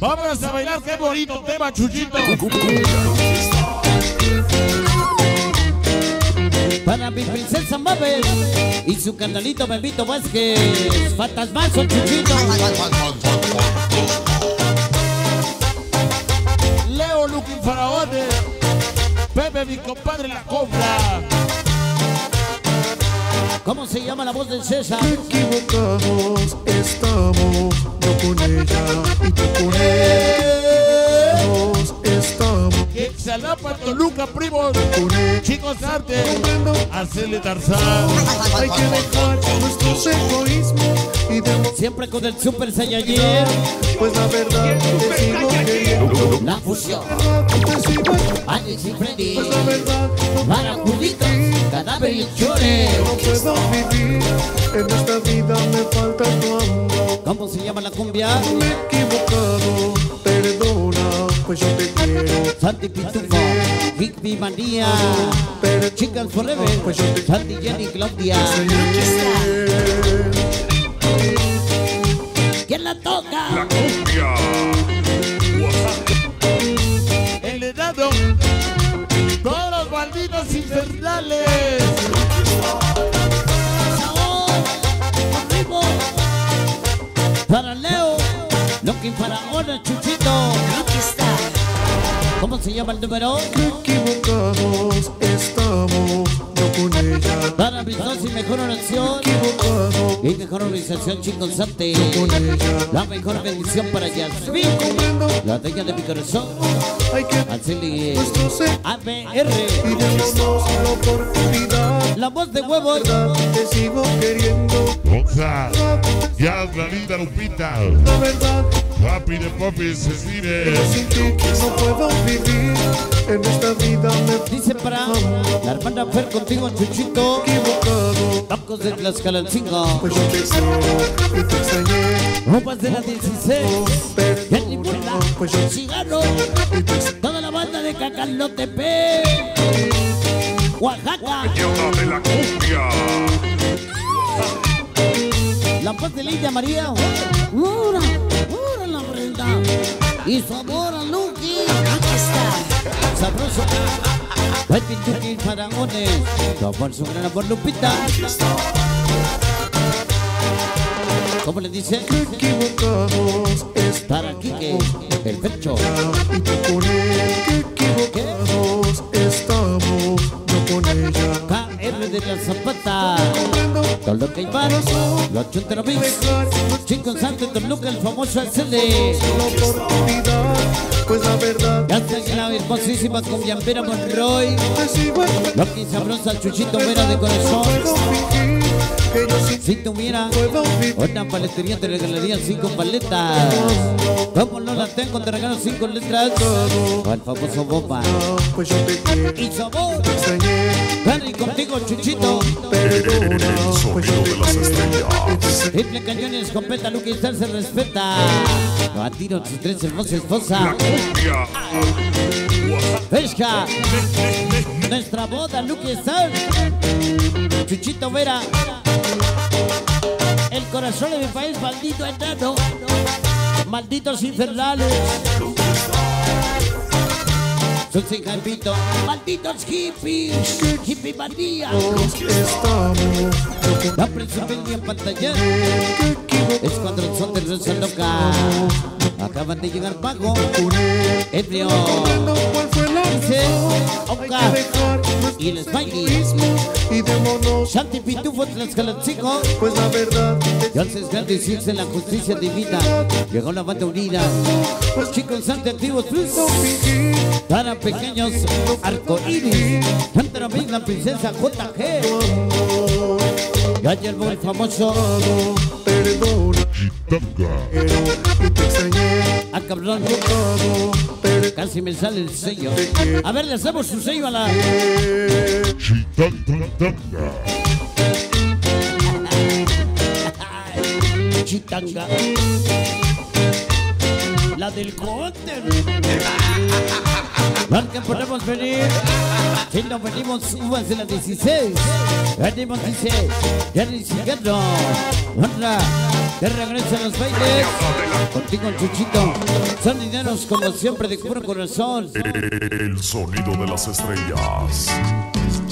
Vamos a bailar, qué bonito tema, Chuchito. Para mi princesa Mabel y su canalito Bebito Vázquez. Fantasmazo, Chuchito. Leo Looking Faraones. Pepe, mi compadre, la compra. ¿Cómo se llama la voz del César? Equivocados estamos, yo con ella Que Xalapa, Toluca, primos. Chicos, arte. Hacerle tarzán. hay que dejar nuestros egoísmos y Siempre con el Super Saiyajin. pues la verdad te sigo queriendo. La fusión. Alex y Freddy. pues la verdad Para Julitos. Cadáver y Chore. no puedo vivir. En esta vida me falta tu amor. ¿Cómo se llama la cumbia? Me Santi Pitufo. Bigby Manía. Chicas Forever. Santi Jenny Claudia. ¿Quién la toca? El helado. Todos los malditos infernales. Para Leo. Looking para. ¿Cómo se llama el número? equivocados estamos, yo con ella. Para mis dos y mejor oración. Equivocado Y mejor organización, chicos, Santi. con ella. La mejor bendición para Yasmin. La dueña de mi corazón. hay que Alceli nuestro ser ABR. y démonos la oportunidad. La voz de huevos. Te sigo queriendo, Oxa. Ya, la linda Lupita. la verdad. Papi de Popi se. Pero sin ti no puedo vivir. En esta vida me Dice para la hermana Fer contigo, Chuchito. equivocado. Tacos de Tlaxcalancingo. Pues yo te quiero y te extrañé. Ropas de la 16. Jenny Burla. Perdona, pues yo Cigarro. extrañé. Toda la banda de Cacalotepe. Oaxaca. La voz de Lidia María. La Brenda. Y su amor a Lucky. Sabroso. Pepe Tuki Faraones. Tu amor, su gran amor, Lupita. ¿Cómo le dice? equivocados Para estamos Quique, el pecho. y él. Que equivocados estamos, KR de la Zapata. Lo que iban. Los Chunteramix. dejar Chicos Santos de Toluca, el famoso Acele. pues la verdad Ya está la hermosísima cumbiambera Monroy. te sigo Lo que sabrosa Chuchito Vera de corazón. Si tuviera una paletería, te regalaría cinco paletas. Como no la tengo, te regalo cinco letras. El famoso bomba. Pues Y sabor. Chuchito. Perdona, te quiero y te extrañé. Triple cañón y escopeta, Luke Star se respeta. A tiro sus tres hermosas esposas. Pesca. Nuestra boda, Luke Star. Chuchito Vera. El corazón de mi país, maldito enano. Malditos infernales. Sus Jaimito. Malditos hippies. Hippie manía. La presumiendo en pantalla. él. Que Escuadrón son de Rosa Loca. Acaban de llegar Oka. que dejar Y el nuestros Smiley. egoísmos y démonos, Santi Pitufo Tlaxcalancingo. pues la verdad Ya se está decirse la justicia divina. Llegó la banda unida. Los chicos Santi Activos. Para pequeños arcoíris. Canta la princesa JG. Ya llegó el famoso. Perdona, y te extrañé. Ah, cabrón. Todo, perdona. Casi me sale el sello. A ver, le hacemos su sello a la. Chitanga. La del cote. Porque podemos venir. Si no venimos, uvas de la 16. Venimos, dice. Jerry Cigarro. Otra. De regreso a los bailes. Contigo, Chuchito. Son dineros como siempre de puro corazón. El sonido de las estrellas.